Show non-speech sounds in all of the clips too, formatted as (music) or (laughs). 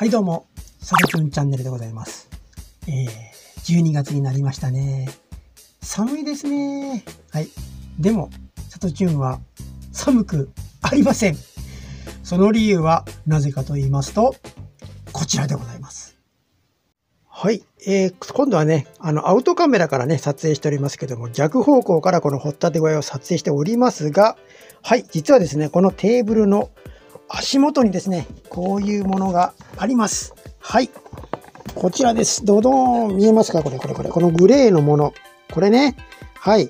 はいどうも、さとちゅんチャンネルでございます。えー、12月になりましたね。寒いですね。はい。でも、さとちゅんは寒くありません。その理由はなぜかと言いますと、こちらでございます。はい。えー、今度はね、あの、アウトカメラからね、撮影しておりますけども、逆方向からこの掘ったて小屋を撮影しておりますが、はい。実はですね、このテーブルの足元にですね、こういうものがあります。はい。こちらです。どどーん。見えますか？これ、これ、これ。このグレーのもの。これね。はい。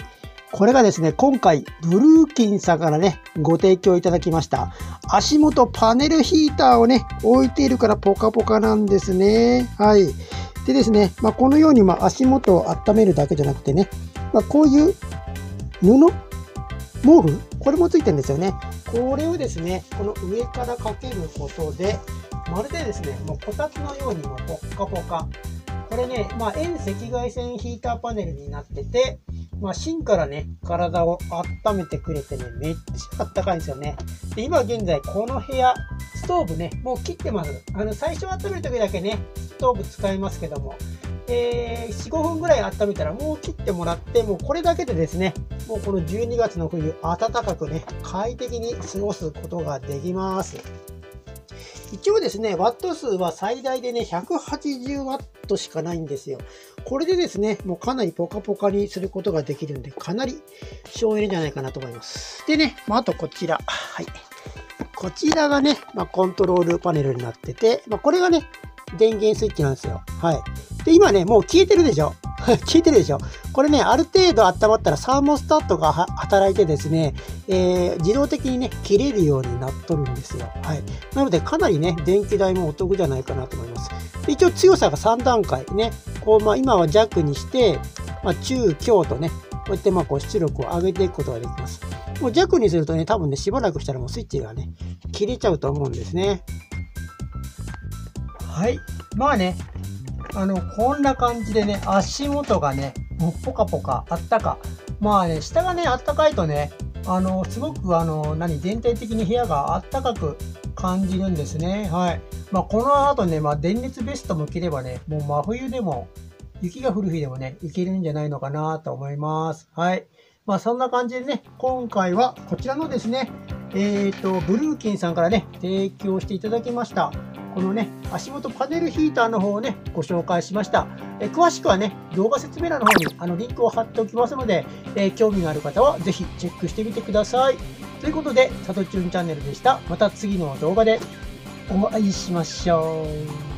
これがですね、今回、ブルーキンさんからね、ご提供いただきました。足元パネルヒーターをね、置いているからポカポカなんですね。はい。でですね、まあ、このように、ま、足元を温めるだけじゃなくてね、まあ、こういう布毛布？これもついてるんですよね。これをですね、この上からかけることで、まるでですね、もうこたつのようにもポッカポカ。これね、まあ、遠赤外線ヒーターパネルになってて、まあ、芯からね、体を温めてくれてね、めっちゃあったかいんですよね。で、今現在、この部屋、ストーブね、もう切ってます。あの、最初温める時だけね、ストーブ使いますけども、えー、4、5分ぐらい温めたらもう切ってもらって、もうこれだけでですね、もうこの12月の冬、暖かくね、快適に過ごすことができます。一応ですね、ワット数は最大でね、180ワットしかないんですよ。これでですね、もうかなりポカポカにすることができるんで、かなり省エネじゃないかなと思います。でね、まあ、あとこちら。はい。こちらがね、まあ、コントロールパネルになってて、まあ、これがね、電源スイッチなんですよ。はい。で、今ね、もう消えてるでしょ (laughs) 消えてるでしょこれね、ある程度温まったらサーモスタットが働いてですね、えー、自動的にね、切れるようになっとるんですよ。はい。なので、かなりね、電気代もお得じゃないかなと思います。で一応強さが3段階ね、こう、まあ、今は弱にして、まあ、中、強とね、こうやってまあ、こう、出力を上げていくことができます。もう弱にするとね、多分ね、しばらくしたらもうスイッチがね、切れちゃうと思うんですね。はい。まあね、あの、こんな感じでね、足元がね、ポカポカ、あったか。まあね、下がね、あったかいとね、あの、すごくあの、何、全体的に部屋があったかく感じるんですね。はい。まあ、この後ね、まあ、電熱ベストも着ればね、もう真冬でも、雪が降る日でもね、いけるんじゃないのかなと思います。はい。まあ、そんな感じでね、今回はこちらのですね、えっ、ー、と、ブルーキンさんからね、提供していただきました。このね、足元パネルヒーターの方をね、ご紹介しました。え詳しくはね、動画説明欄の方にあのリンクを貼っておきますので、え興味がある方はぜひチェックしてみてください。ということで、さとちゅんチャンネルでした。また次の動画でお会いしましょう。